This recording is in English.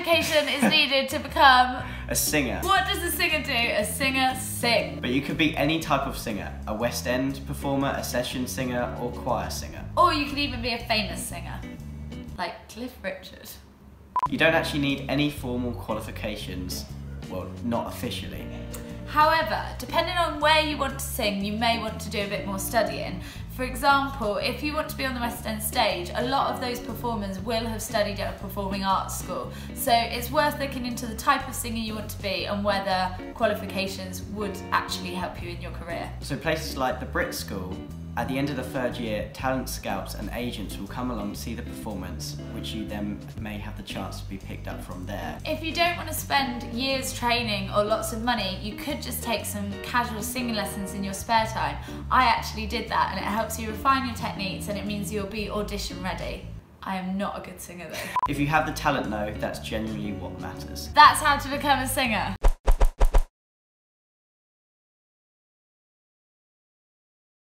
education is needed to become. A singer. What does a singer do? A singer sing. But you could be any type of singer a West End performer, a session singer, or choir singer. Or you could even be a famous singer, like Cliff Richard. You don't actually need any formal qualifications, well, not officially. However, depending on where you want to sing, you may want to do a bit more studying. For example, if you want to be on the West End stage, a lot of those performers will have studied at a performing arts school. So it's worth looking into the type of singer you want to be and whether qualifications would actually help you in your career. So places like the Brit School, at the end of the third year, talent scouts and agents will come along to see the performance, which you then may have the chance to be picked up from there. If you don't want to spend years training or lots of money, you could just take some casual singing lessons in your spare time. I actually did that and it helps you refine your techniques and it means you'll be audition ready. I am not a good singer though. If you have the talent though, that's genuinely what matters. That's how to become a singer.